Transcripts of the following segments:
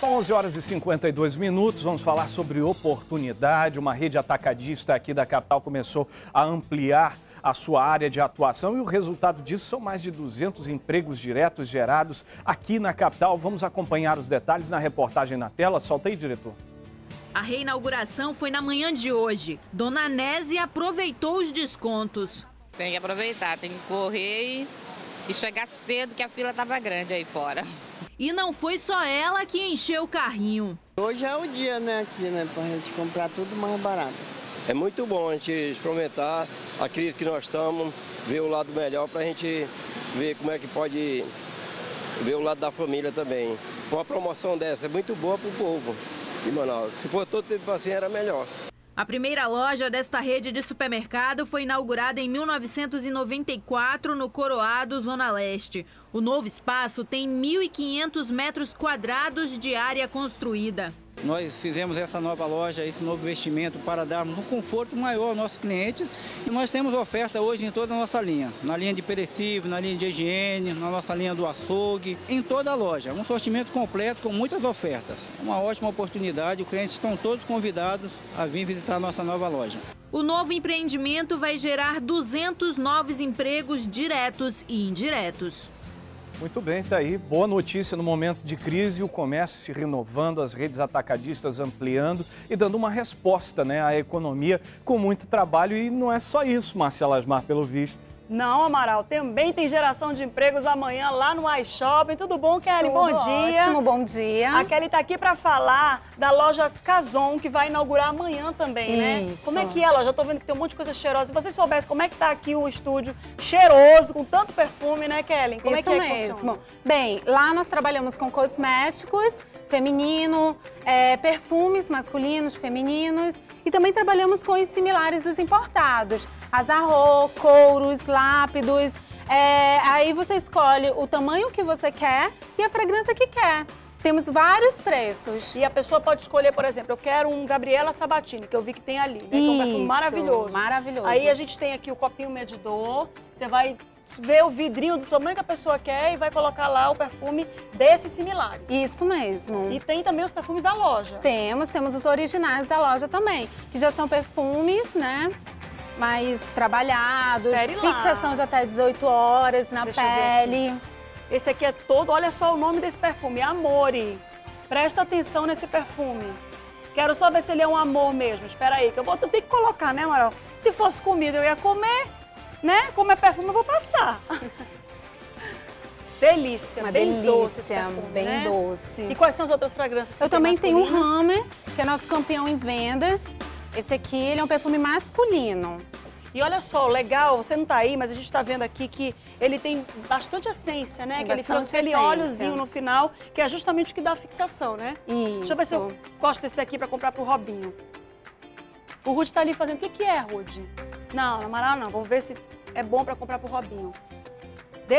São 11 horas e 52 minutos. Vamos falar sobre oportunidade. Uma rede atacadista aqui da capital começou a ampliar a sua área de atuação e o resultado disso são mais de 200 empregos diretos gerados aqui na capital. Vamos acompanhar os detalhes na reportagem na tela. Solta aí, diretor. A reinauguração foi na manhã de hoje. Dona Nésia aproveitou os descontos. Tem que aproveitar, tem que correr e, e chegar cedo, que a fila estava grande aí fora. E não foi só ela que encheu o carrinho. Hoje é o dia, né, aqui, né, pra gente comprar tudo mais barato. É muito bom a gente experimentar a crise que nós estamos, ver o lado melhor para a gente ver como é que pode ver o lado da família também. Uma promoção dessa é muito boa para o povo de Manaus. Se for todo tempo assim, era melhor. A primeira loja desta rede de supermercado foi inaugurada em 1994 no Coroado, Zona Leste. O novo espaço tem 1.500 metros quadrados de área construída. Nós fizemos essa nova loja, esse novo investimento para darmos um conforto maior aos nossos clientes e nós temos oferta hoje em toda a nossa linha, na linha de perecível, na linha de higiene, na nossa linha do açougue, em toda a loja. Um sortimento completo com muitas ofertas. Uma ótima oportunidade, os clientes estão todos convidados a vir visitar a nossa nova loja. O novo empreendimento vai gerar 200 novos empregos diretos e indiretos. Muito bem, tá aí. Boa notícia no momento de crise, o comércio se renovando, as redes atacadistas ampliando e dando uma resposta né, à economia com muito trabalho. E não é só isso, Marcela Asmar, pelo visto. Não, Amaral, também tem geração de empregos amanhã lá no iShopping. Tudo bom, Kelly? Tudo bom dia. Ótimo, bom dia. A Kelly está aqui para falar da loja Cazon, que vai inaugurar amanhã também, né? Isso. Como é que é a loja? Eu tô vendo que tem um monte de coisa cheirosa. Se vocês soubessem como é que tá aqui o estúdio cheiroso, com tanto perfume, né, Kelly? Como Isso é que é que mesmo. funciona? Bem, lá nós trabalhamos com cosméticos feminino, é, perfumes masculinos, femininos e também trabalhamos com os similares dos importados. Azarro, couros, lápidos. É, aí você escolhe o tamanho que você quer e a fragrância que quer. Temos vários preços. E a pessoa pode escolher, por exemplo, eu quero um Gabriela Sabatini, que eu vi que tem ali, né? Que é um perfume Isso, maravilhoso. maravilhoso. Aí a gente tem aqui o copinho medidor, você vai ver o vidrinho do tamanho que a pessoa quer e vai colocar lá o perfume desses similares. Isso mesmo. E tem também os perfumes da loja. Temos, temos os originais da loja também, que já são perfumes, né? Mais trabalhados, Espere lá. fixação de até 18 horas na Deixa pele. Esse aqui é todo, olha só o nome desse perfume, Amore. Presta atenção nesse perfume. Quero só ver se ele é um amor mesmo. Espera aí, que eu vou tenho que colocar, né, Amaral? Se fosse comida, eu ia comer, né? Como é perfume, eu vou passar. delícia, Uma bem delícia, doce esse perfume, bem né? doce. E quais são as outras fragrâncias Eu também tenho o masculinas? Hammer, que é nosso campeão em vendas. Esse aqui, ele é um perfume masculino. E olha só, legal, você não tá aí, mas a gente tá vendo aqui que ele tem bastante essência, né? Tem Aquele, bastante aquele óleozinho no final, que é justamente o que dá a fixação, né? Isso. Deixa eu ver se eu gosto desse daqui pra comprar pro Robinho. O Rude tá ali fazendo. O que, que é, Rude? Não, na Amaral não. Vamos ver se é bom pra comprar pro Robinho.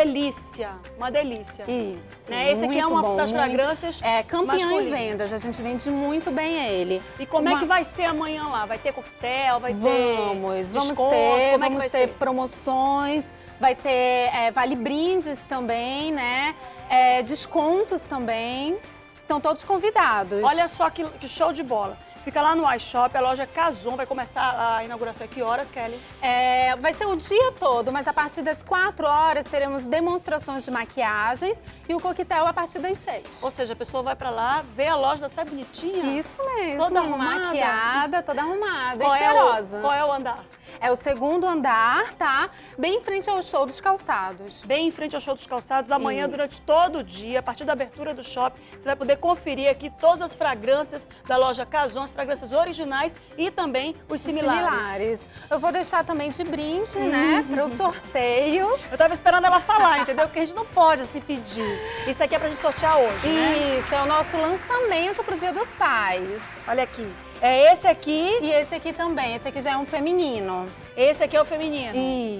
Delícia, uma delícia. Isso. Né? Esse aqui é uma bom, das muito- fragrâncias É campeão em vendas, a gente vende muito bem ele. E como é Uma- que vai ser amanhã lá? Vai ter coquetel, vai ter Vamos, vamos desconto? ter, como é que vamos vai ter ser? promoções, vai ter é, vale brindes também, né? É, descontos também. Estão todos convidados. Olha só que, que show de bola. Fica lá no iShop, a loja Cazon. Vai começar a inauguração. Que horas, Kelly? É, vai ser o dia todo, mas a partir das 4 horas teremos demonstrações de maquiagens e o coquetel a partir das 6. Ou seja, a pessoa vai pra lá, vê a loja, sai bonitinha. Isso mesmo. Toda arrumada? Maquiada, toda arrumada Qual e é, cheirosa. o, qual é o andar? É o segundo andar, tá? Bem em frente ao show dos calçados. Bem em frente ao show dos calçados, amanhã, Isso. durante todo o dia, a partir da abertura do shopping, você vai poder conferir aqui todas as fragrâncias da loja Cazon, as fragrâncias originais e também os similares. Similares. Eu vou deixar também de brinde, né? Para o sorteio. Eu tava esperando ela falar, entendeu? Porque a gente não pode assim pedir. Isso aqui é pra gente sortear hoje, né? Isso, é o nosso lançamento pro Dia dos Pais. Olha aqui. É esse aqui, E esse aqui também, esse aqui já é um feminino. esse aqui é o feminino.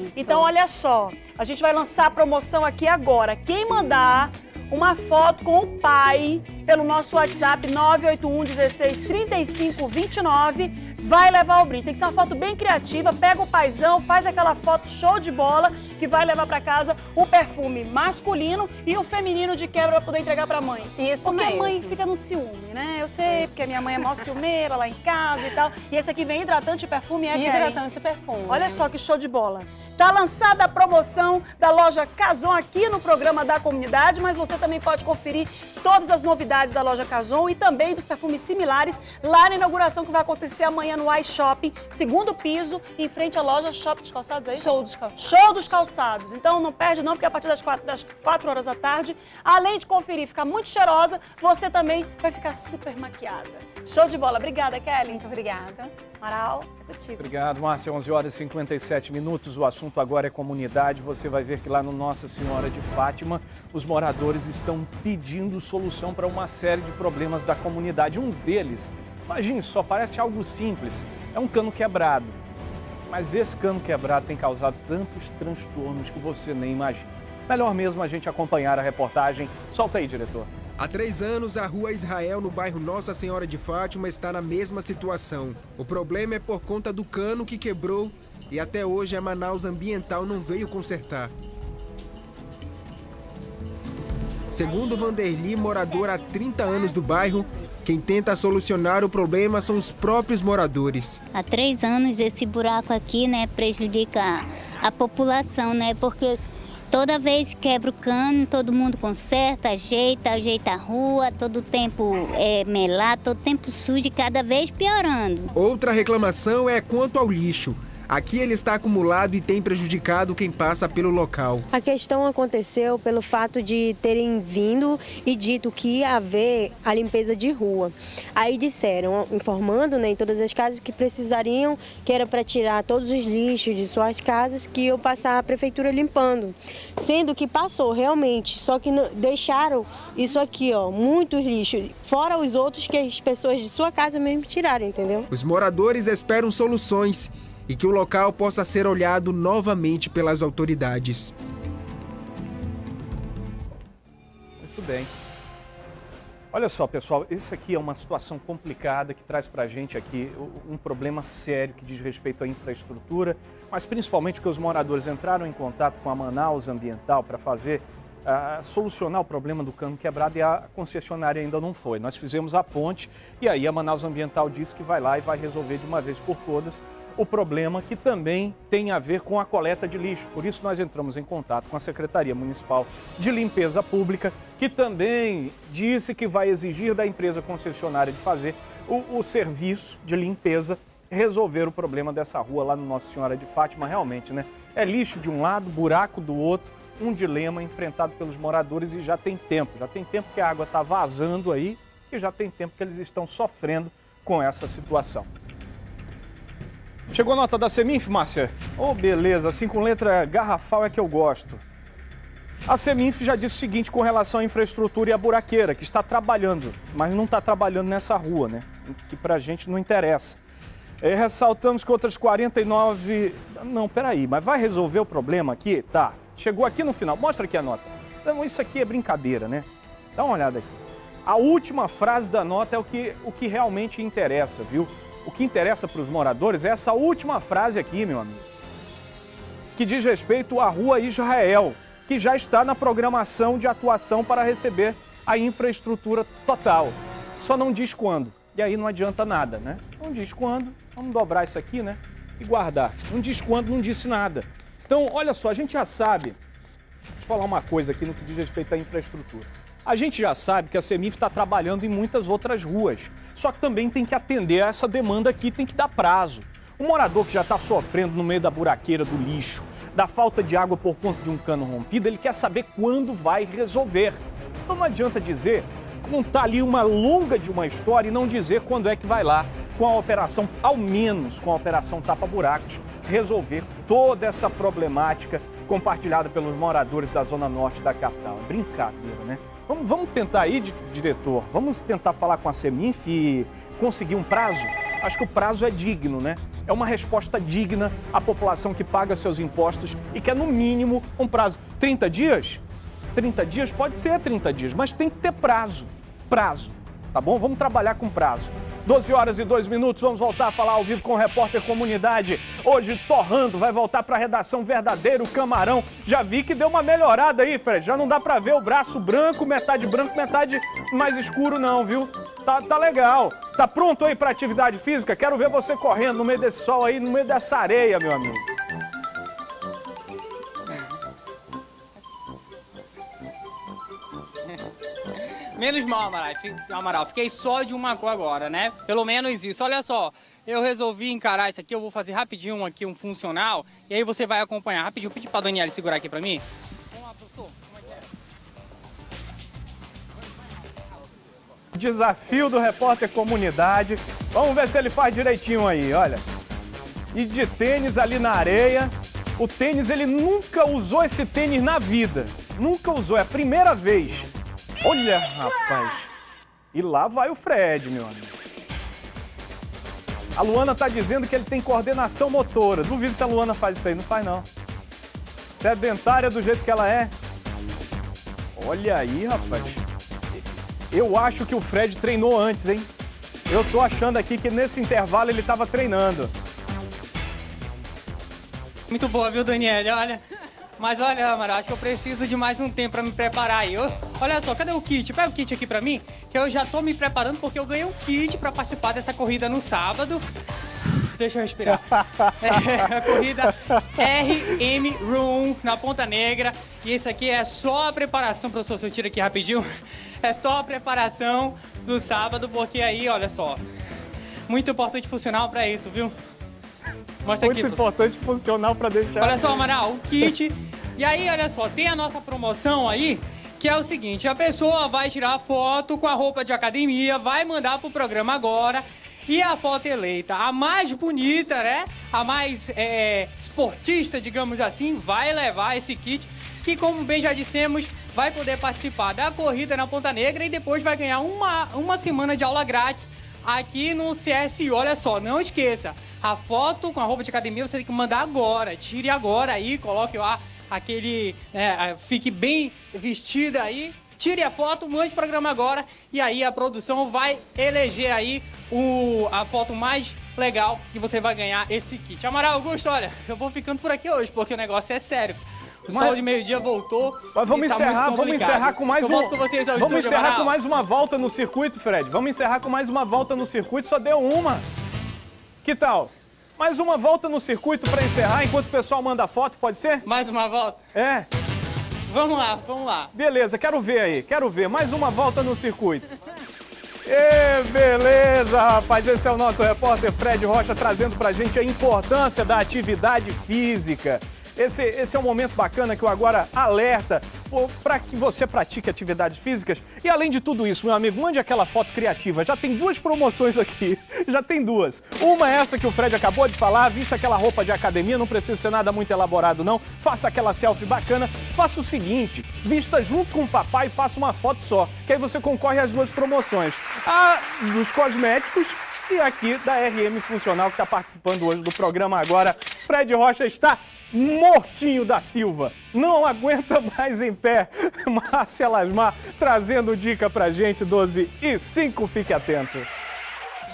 Isso. Então, olha só, a gente vai lançar a promoção aqui agora. Quem mandar uma foto com o pai pelo nosso WhatsApp 981 16 35 29 vai levar o brinde. Tem que ser uma foto bem criativa, pega o paizão, faz aquela foto show de bola que vai levar para casa o perfume masculino e o feminino de quebra para poder entregar para a mãe. Isso porque mesmo. a mãe fica no ciúme, né? Eu sei, porque a minha mãe é mó ciumeira lá em casa e tal. E esse aqui vem hidratante e perfume é. Hidratante e perfume. Olha só que show de bola. Tá lançada a promoção da loja Cason aqui no programa da comunidade, mas você também pode conferir todas as novidades da loja Cason e também dos perfumes similares lá na inauguração que vai acontecer amanhã no iShopping, segundo piso, em frente à loja Shopping dos Calçados, é isso? Show dos calçados. Show dos calçados. Então não perde não, porque a partir das 4, das 4 horas da tarde, além de conferir e ficar muito cheirosa, você também vai ficar super maquiada. Show de bola. Obrigada, Kelly. Muito obrigada. Amaral, é contigo. Obrigado, Márcia. 11 horas e 57 minutos. O assunto agora é comunidade. Você vai ver que lá no Nossa Senhora de Fátima, os moradores estão pedindo solução para uma série de problemas da comunidade. Um deles, imagine só, parece algo simples. É um cano quebrado. Mas esse cano quebrado tem causado tantos transtornos que você nem imagina. Melhor mesmo a gente acompanhar a reportagem. Solta aí, diretor. Há três anos, a rua Israel, no bairro Nossa Senhora de Fátima, está na mesma situação. O problema é por conta do cano que quebrou e até hoje a Manaus Ambiental não veio consertar. Segundo Vanderli, morador há 30 anos do bairro, quem tenta solucionar o problema são os próprios moradores. Há três anos esse buraco aqui, né, prejudica a população, né, porque toda vez que quebra o cano, todo mundo conserta, ajeita, ajeita a rua, todo tempo é melar, todo tempo sujo e cada vez piorando. Outra reclamação é quanto ao lixo. Aqui ele está acumulado e tem prejudicado quem passa pelo local. A questão aconteceu pelo fato de terem vindo e dito que ia haver a limpeza de rua. Aí disseram, informando né, em todas as casas que precisariam, que era para tirar todos os lixos de suas casas, que iam passar a prefeitura limpando. Sendo que passou realmente, só que deixaram isso aqui, ó, muitos lixos, fora os outros que as pessoas de sua casa mesmo tiraram, entendeu? Os moradores esperam soluções e que o local possa ser olhado novamente pelas autoridades. Muito bem. Olha só, pessoal, isso aqui é uma situação complicada que traz para a gente aqui um problema sério que diz respeito à infraestrutura, mas principalmente que os moradores entraram em contato com a Manaus Ambiental para fazer, ah, solucionar o problema do cano quebrado e a concessionária ainda não foi. Nós fizemos a ponte e aí a Manaus Ambiental disse que vai lá e vai resolver de uma vez por todas o problema que também tem a ver com a coleta de lixo. Por isso nós entramos em contato com a Secretaria Municipal de Limpeza Pública, que também disse que vai exigir da empresa concessionária de fazer o, o serviço de limpeza, resolver o problema dessa rua lá no Nossa Senhora de Fátima. Realmente, né? É lixo de um lado, buraco do outro, um dilema enfrentado pelos moradores e já tem tempo. Já tem tempo que a água está vazando aí e já tem tempo que eles estão sofrendo com essa situação. Chegou a nota da Seminf, Márcia? Oh, beleza, assim com letra garrafal é que eu gosto. A Seminf já disse o seguinte com relação à infraestrutura e à buraqueira, que está trabalhando, mas não está trabalhando nessa rua, né? Que pra gente não interessa. É, ressaltamos que outras 49... Não, peraí, mas vai resolver o problema aqui? Tá, chegou aqui no final. Mostra aqui a nota. Não, isso aqui é brincadeira, né? Dá uma olhada aqui. A última frase da nota é o que, o que realmente interessa, viu? O que interessa para os moradores é essa última frase aqui, meu amigo, que diz respeito à Rua Israel, que já está na programação de atuação para receber a infraestrutura total. Só não diz quando. E aí não adianta nada, né? Não diz quando, vamos dobrar isso aqui, né? E guardar. Não diz quando, não disse nada. Então, olha só, a gente já sabe. Deixa eu falar uma coisa aqui no que diz respeito à infraestrutura. A gente já sabe que a Semif está trabalhando em muitas outras ruas. Só que também tem que atender a essa demanda aqui, tem que dar prazo. O morador que já está sofrendo no meio da buraqueira do lixo, da falta de água por conta de um cano rompido, ele quer saber quando vai resolver. Então não adianta dizer, contar ali uma longa de uma história e não dizer quando é que vai lá, com a operação, ao menos com a operação Tapa Buracos, resolver toda essa problemática compartilhada pelos moradores da zona norte da capital. É brincadeira, né? Vamos, vamos tentar aí, di- diretor, vamos tentar falar com a Seminf e conseguir um prazo? Acho que o prazo é digno, né? É uma resposta digna à população que paga seus impostos e quer, no mínimo, um prazo. 30 dias? 30 dias? Pode ser 30 dias, mas tem que ter prazo. Prazo. Tá bom? Vamos trabalhar com prazo. 12 horas e 2 minutos, vamos voltar a falar ao vivo com o repórter Comunidade. Hoje, torrando, vai voltar para a redação Verdadeiro Camarão. Já vi que deu uma melhorada aí, Fred. Já não dá para ver o braço branco, metade branco, metade mais escuro, não, viu? Tá, tá legal. Tá pronto aí para atividade física? Quero ver você correndo no meio desse sol aí, no meio dessa areia, meu amigo. Menos mal, Amaral. Amaral. Fiquei só de uma cor agora, né? Pelo menos isso. Olha só, eu resolvi encarar isso aqui. Eu vou fazer rapidinho aqui um funcional. E aí você vai acompanhar. Rapidinho, pedi pra Daniela segurar aqui pra mim. Vamos lá, professor. Como é que é? Desafio do repórter comunidade. Vamos ver se ele faz direitinho aí, olha. E de tênis ali na areia. O tênis, ele nunca usou esse tênis na vida. Nunca usou, é a primeira vez. Olha, rapaz. E lá vai o Fred, meu amigo. A Luana tá dizendo que ele tem coordenação motora. Duvido se a Luana faz isso aí. Não faz, não. Sedentária do jeito que ela é. Olha aí, rapaz. Eu acho que o Fred treinou antes, hein? Eu tô achando aqui que nesse intervalo ele tava treinando. Muito boa, viu, Daniela? Olha. Mas olha, Amaral, acho que eu preciso de mais um tempo para me preparar aí. Eu, olha só, cadê o kit? Pega o kit aqui para mim, que eu já tô me preparando porque eu ganhei um kit para participar dessa corrida no sábado. Deixa eu respirar. É, a corrida RM Room na Ponta Negra. E isso aqui é só a preparação, professor, se eu tiro aqui rapidinho. É só a preparação do sábado, porque aí, olha só, muito importante funcional para isso, viu? Mostra Muito aqui, importante funcional para deixar. Olha só, Amaral, o kit. e aí, olha só, tem a nossa promoção aí, que é o seguinte: a pessoa vai tirar foto com a roupa de academia, vai mandar pro programa agora. E a foto eleita, a mais bonita, né? A mais é, esportista, digamos assim, vai levar esse kit. Que, como bem já dissemos, vai poder participar da corrida na Ponta Negra e depois vai ganhar uma, uma semana de aula grátis aqui no CSI. Olha só, não esqueça, a foto com a roupa de academia você tem que mandar agora. Tire agora aí, coloque lá aquele. Né, fique bem vestida aí. Tire a foto, mande o programa agora e aí a produção vai eleger aí o, a foto mais legal e você vai ganhar esse kit. Amaral Augusto, olha, eu vou ficando por aqui hoje porque o negócio é sério. O sol de meio-dia voltou. Mas vamos tá encerrar, vamos encerrar com mais Eu um. com vocês ao vamos encerrar com mais uma volta no circuito, Fred. Vamos encerrar com mais uma volta no circuito, só deu uma. Que tal? Mais uma volta no circuito para encerrar enquanto o pessoal manda foto, pode ser? Mais uma volta? É. Vamos lá, vamos lá. Beleza, quero ver aí, quero ver. Mais uma volta no circuito. E beleza, rapaz. Esse é o nosso repórter Fred Rocha trazendo pra gente a importância da atividade física. Esse, esse é um momento bacana que eu agora alerta para que você pratique atividades físicas. E além de tudo isso, meu amigo, mande aquela foto criativa. Já tem duas promoções aqui. Já tem duas. Uma é essa que o Fred acabou de falar, vista aquela roupa de academia, não precisa ser nada muito elaborado não. Faça aquela selfie bacana. Faça o seguinte, vista junto com o papai e faça uma foto só, que aí você concorre às duas promoções. A dos cosméticos e aqui da RM Funcional que está participando hoje do programa agora. Fred Rocha está mortinho da Silva. Não aguenta mais em pé. Márcia Lasmar trazendo dica pra gente, 12 e 5, fique atento.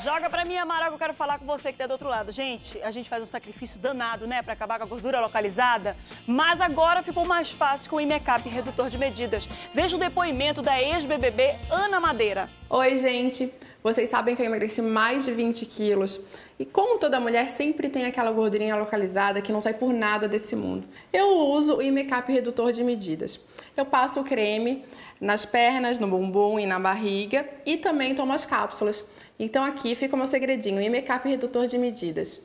Joga pra mim, Amaral, que eu quero falar com você que tá do outro lado. Gente, a gente faz um sacrifício danado, né, pra acabar com a gordura localizada, mas agora ficou mais fácil com o Imecap redutor de medidas. Veja o depoimento da ex-BBB Ana Madeira. Oi, gente. Vocês sabem que eu emagreci mais de 20 quilos. E como toda mulher sempre tem aquela gordurinha localizada que não sai por nada desse mundo. Eu uso o Imecap redutor de medidas. Eu passo o creme nas pernas, no bumbum e na barriga e também tomo as cápsulas. Então aqui fica o meu segredinho, Imecap redutor de medidas.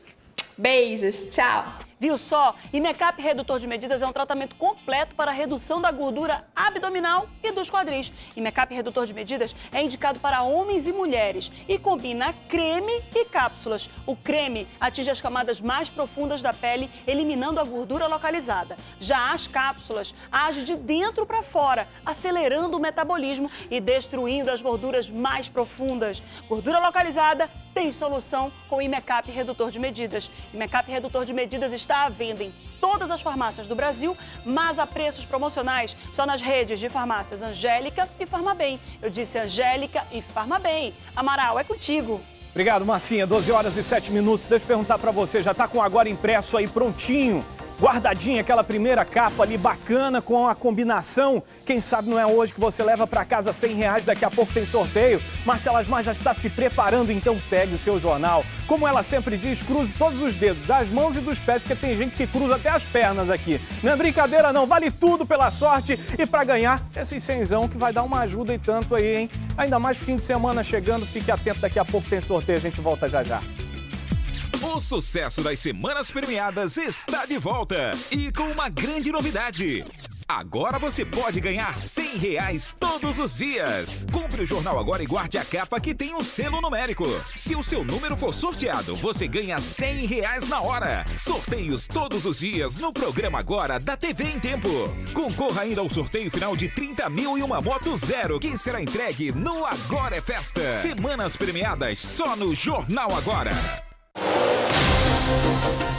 Beijos, tchau! Viu só? Imecap Redutor de Medidas é um tratamento completo para a redução da gordura abdominal e dos quadris. Imecap Redutor de Medidas é indicado para homens e mulheres e combina creme e cápsulas. O creme atinge as camadas mais profundas da pele, eliminando a gordura localizada. Já as cápsulas agem de dentro para fora, acelerando o metabolismo e destruindo as gorduras mais profundas. Gordura localizada tem solução com o Imecap Redutor de Medidas. Imecap Redutor de Medidas está está à venda em todas as farmácias do Brasil, mas a preços promocionais só nas redes de farmácias Angélica e Farmabem. Eu disse Angélica e Farmabem. Amaral, é contigo. Obrigado, Marcinha. 12 horas e 7 minutos. Deixa eu perguntar para você, já está com agora impresso aí prontinho guardadinha aquela primeira capa ali bacana com a combinação. Quem sabe não é hoje que você leva para casa 100 reais, daqui a pouco tem sorteio. Marcela Asmar já está se preparando, então pegue o seu jornal. Como ela sempre diz, cruze todos os dedos, das mãos e dos pés, porque tem gente que cruza até as pernas aqui. Não é brincadeira não, vale tudo pela sorte e para ganhar esse cenzão que vai dar uma ajuda e tanto aí, hein? Ainda mais fim de semana chegando, fique atento, daqui a pouco tem sorteio, a gente volta já já. O sucesso das semanas premiadas está de volta e com uma grande novidade. Agora você pode ganhar 100 reais todos os dias. Compre o jornal agora e guarde a capa que tem um selo numérico. Se o seu número for sorteado, você ganha 100 reais na hora. Sorteios todos os dias no programa Agora da TV em Tempo. Concorra ainda ao sorteio final de 30 mil e uma moto zero, que será entregue no Agora é Festa. Semanas premiadas só no Jornal Agora. Thank you.